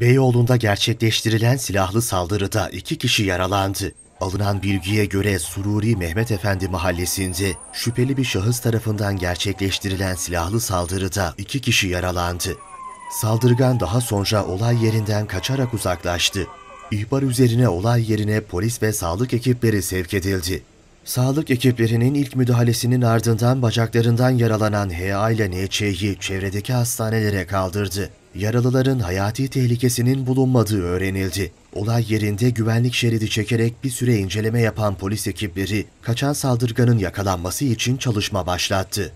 Beyoğlu'nda gerçekleştirilen silahlı saldırıda iki kişi yaralandı. Alınan bilgiye göre Sururi Mehmet Efendi mahallesinde şüpheli bir şahıs tarafından gerçekleştirilen silahlı saldırıda iki kişi yaralandı. Saldırgan daha sonra olay yerinden kaçarak uzaklaştı. İhbar üzerine olay yerine polis ve sağlık ekipleri sevk edildi. Sağlık ekiplerinin ilk müdahalesinin ardından bacaklarından yaralanan HA ile NÇ'yi çevredeki hastanelere kaldırdı. Yaralıların hayati tehlikesinin bulunmadığı öğrenildi. Olay yerinde güvenlik şeridi çekerek bir süre inceleme yapan polis ekipleri kaçan saldırganın yakalanması için çalışma başlattı.